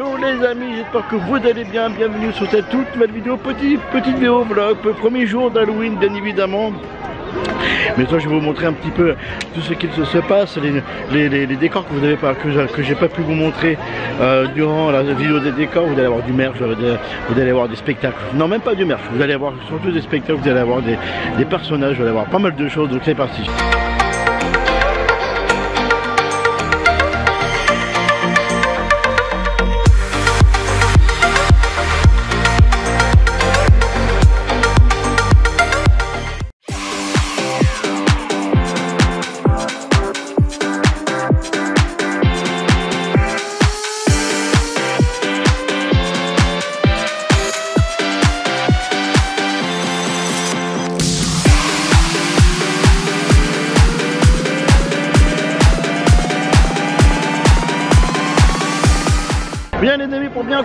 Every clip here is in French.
Hello les amis, j'espère que vous allez bien, bienvenue sur cette toute nouvelle vidéo, petite, petite vidéo vlog, premier jour d'Halloween bien évidemment. Mais toi je vais vous montrer un petit peu tout ce qu'il se passe, les, les, décors que vous n'avez pas, que j'ai pas pu vous montrer euh, durant la vidéo des décors, vous allez avoir du merch, vous allez avoir des spectacles, non même pas du merch, vous allez avoir surtout des spectacles, vous allez avoir des, des personnages, vous allez avoir pas mal de choses, donc c'est parti.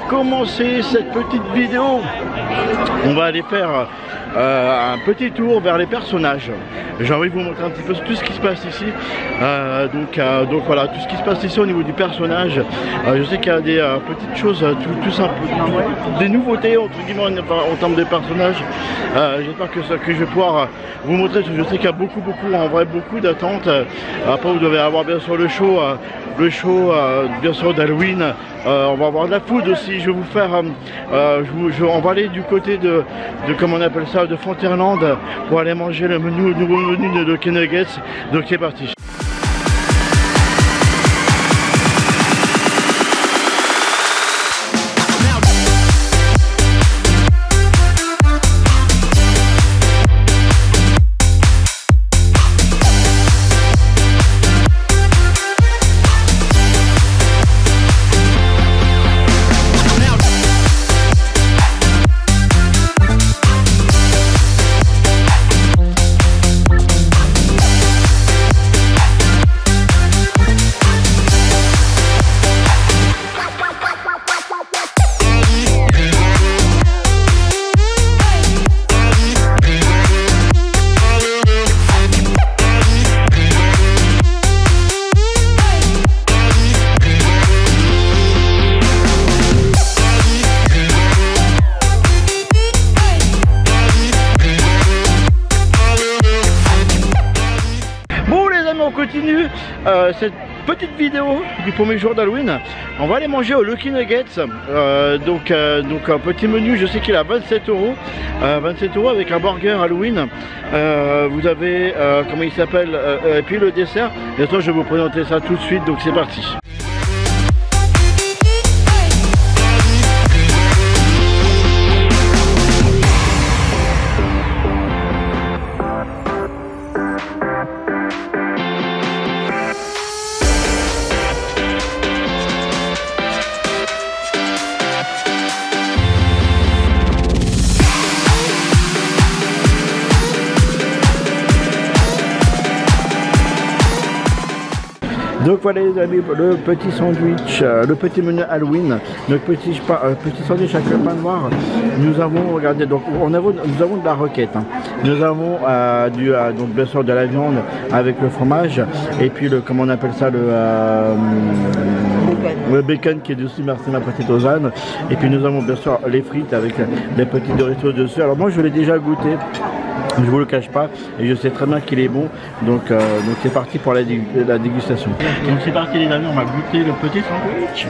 Commencer cette petite vidéo, on va aller faire euh, un petit tour vers les personnages. J'ai envie de vous montrer un petit peu tout ce qui se passe ici. Euh, donc, euh, donc voilà, tout ce qui se passe ici au niveau du personnage. je sais qu'il y a des petites choses, tout, tout des nouveautés entre guillemets en, termes de personnages. J'espère que, que je vais pouvoir vous montrer. Je sais qu'il y a beaucoup, beaucoup, en vrai, beaucoup d'attentes. Après, vous devez avoir bien sûr le show, le show bien sûr d'Halloween. on va avoir de la food aussi. Je vais vous faire, on va aller du côté de, de comment on appelle ça, de Fonterland pour aller manger le menu, nouveau menu de Nuggets. Donc c'est parti. Euh, cette petite vidéo du premier jour d'Halloween. On va aller manger au Lucky Nuggets. Euh, donc, euh, donc un petit menu, je sais qu'il a 27 euros. 27 euros avec un burger Halloween. vous avez, comment il s'appelle, et puis le dessert. Et toi, je vais vous présenter ça tout de suite. Donc c'est parti. Donc voilà les amis, le petit sandwich, euh, le petit menu Halloween, notre petit, euh, petit sandwich avec le pain noir. Nous avons, regardez, donc on nous avons de la roquette. Hein. Nous avons euh, du, donc bien sûr de la viande avec le fromage et puis le, comment on appelle ça, le, le bacon qui est dessus, merci ma petite Ozane. Et puis nous avons bien sûr les frites avec les petits Doritos dessus. Alors moi je l'ai déjà goûté. Je vous le cache pas et je sais très bien qu'il est bon. Donc euh, donc c'est parti pour la, dégustation. Donc c'est parti les amis, on va goûter le petit sandwich.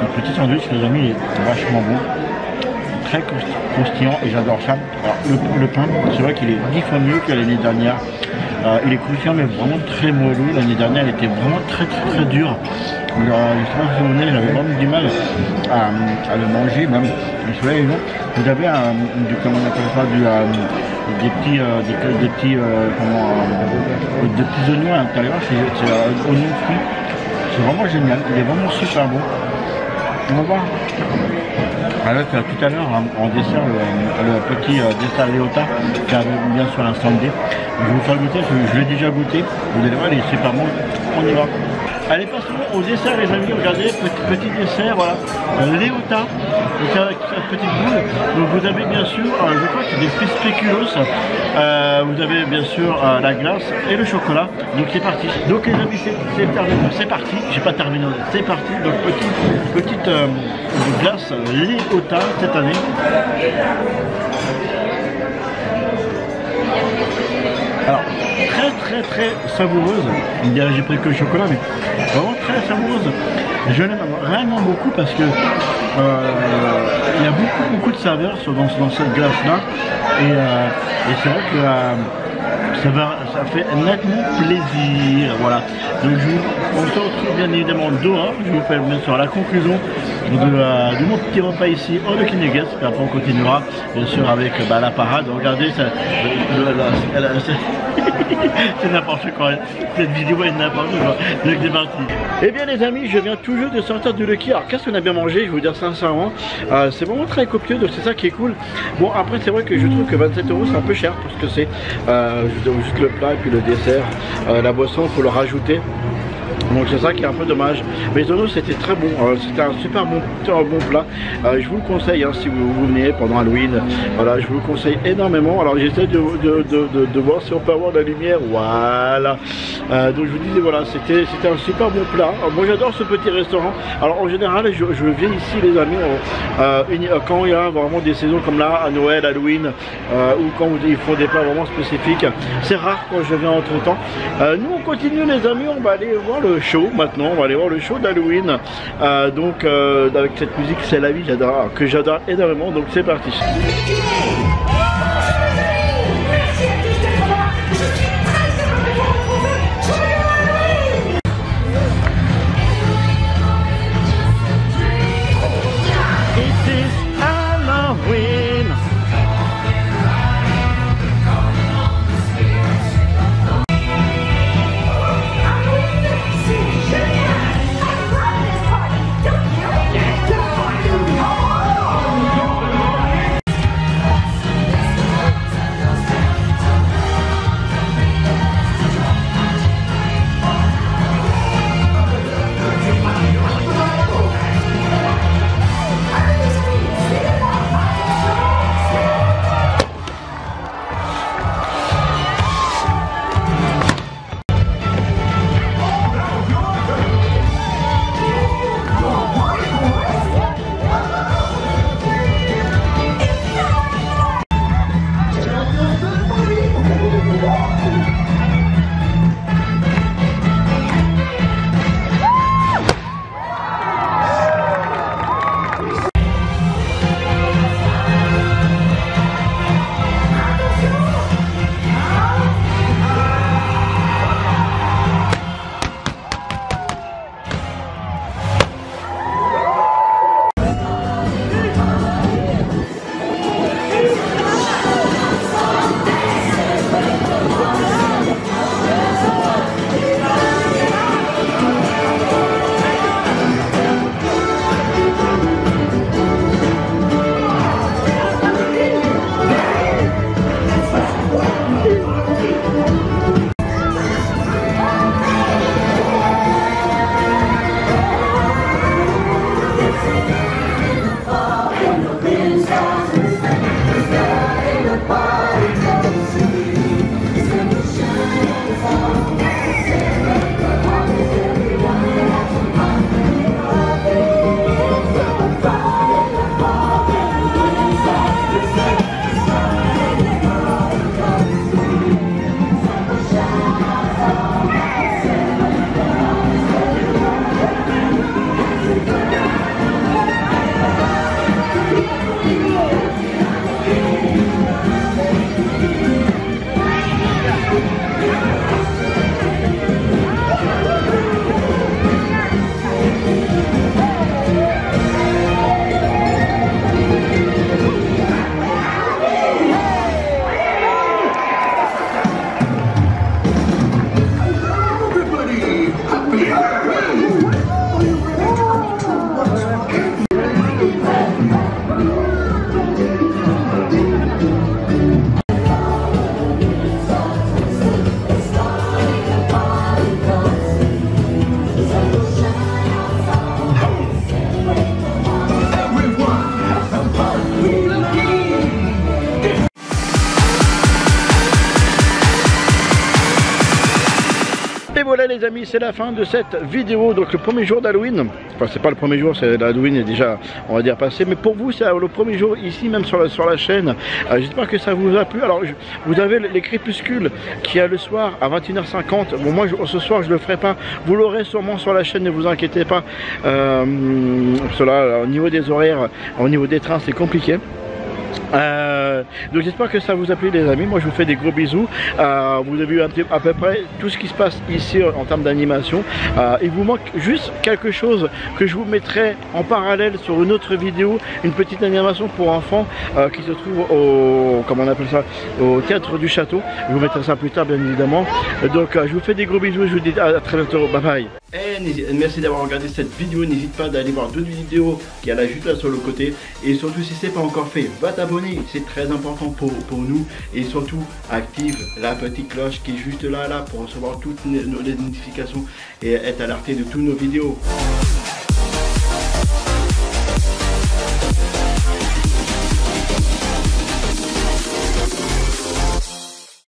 Le petit sandwich les amis est vachement bon très croustillant et j'adore ça. Le, le pain, c'est vrai qu'il est dix fois mieux que l'année dernière. Euh, il est croustillant mais vraiment très moelleux. L'année dernière, il était vraiment très très très dur. Je j'avais vraiment du mal à, le manger, même. Vous avez du, comment on appelle ça, du, euh, des petits, euh, des, petits, des petits oignons à l'intérieur, c'est oignons frits. C'est vraiment génial, il est vraiment super bon. On va. Alors tout à l'heure en dessert le, petit dessert Léota qui avait bien sûr l'instant D. Je vais vous faire goûter, je, l'ai déjà goûté. Vous allez voir, il est super bon. On y va. Allez, passons au dessert, les amis. Regardez, petit, petit dessert, voilà. Euh, Léota, donc avec cette petite boule. Donc vous avez bien sûr, euh, je crois c'est des petits spéculoos. Euh, vous avez bien sûr euh, la glace et le chocolat. Donc c'est parti. Donc les amis, c'est terminé. C'est parti. J'ai pas terminé. C'est parti. Donc petite, petite glace Léota cette année. Alors, très très savoureuse. J'ai pris que le chocolat, mais vraiment très savoureuse. Je l'aime vraiment beaucoup parce que euh, il y a beaucoup beaucoup de saveurs dans, cette glace là. Et, euh, et c'est vrai que euh, ça, va, ça fait nettement plaisir. Voilà. Donc je vous, on bien évidemment dehors. Je vous fais bien sûr la conclusion de, mon petit repas ici au Kinegas. Et après on continuera bien sûr avec bah, la parade. Regardez, ça, c'est n'importe quoi. Cette vidéo est n'importe quoi. Donc c'est parti. Eh bien les amis, je viens toujours de sortir du Lucky. Alors qu'est-ce qu'on a bien mangé? Je vous dire sincèrement. Euh, c'est vraiment très copieux, donc c'est ça qui est cool. Bon après c'est vrai que je trouve que 27 euros c'est un peu cher parce que c'est euh, juste le plat et puis le dessert. Euh, la boisson, il faut le rajouter. Donc c'est ça qui est un peu dommage. Mais Zono c'était très bon, Euh, c'était un super bon, un bon plat. Euh, je vous le conseille hein, si vous, venez pendant Halloween. Voilà, je vous le conseille énormément. Alors j'essaie de, de, de, voir si on peut avoir de la lumière. Voilà. Euh, donc je vous disais voilà, c'était un super bon plat. Moi j'adore ce petit restaurant. Alors en général je, viens ici les amis quand il y a vraiment des saisons comme là, à Noël, Halloween, ou quand ils font des plats vraiment spécifiques. C'est rare quand je viens entre temps. nous on continue les amis, on va aller voir le show maintenant, on va aller voir le show d'Halloween. Euh, donc euh, avec cette musique c'est la vie, j'adore, que j'adore énormément. Donc c'est parti. Amis, c'est la fin de cette vidéo. Donc le premier jour d'Halloween, enfin c'est pas le premier jour, c'est l'Halloween est déjà, on va dire, passé. Mais pour vous, c'est le premier jour ici, même sur la, sur la chaîne. Euh, j'espère que ça vous a plu. Alors vous avez les crépuscules qui a le soir à 21h50. Bon moi ce soir je le ferai pas. Vous l'aurez sûrement sur la chaîne, ne vous inquiétez pas. Euh, cela au niveau des horaires, au niveau des trains, c'est compliqué. Euh, donc j'espère que ça vous a plu les amis, moi je vous fais des gros bisous, euh, vous avez vu à peu près tout ce qui se passe ici en termes d'animation, euh, il vous manque juste quelque chose que je vous mettrai en parallèle sur une autre vidéo, une petite animation pour enfants qui se trouve au, comment on appelle ça, au théâtre du château, je vous mettrai ça plus tard bien évidemment, donc je vous fais des gros bisous, je vous dis à très bientôt, bye bye. Et merci d'avoir regardé cette vidéo, n'hésite pas d'aller voir d'autres vidéos qui a la juste là sur le côté. Et surtout si c'est pas encore fait, va t'abonner, c'est très important pour, pour, nous et surtout active la petite cloche qui est juste là là pour recevoir toutes nos notifications et être alerté de toutes nos vidéos.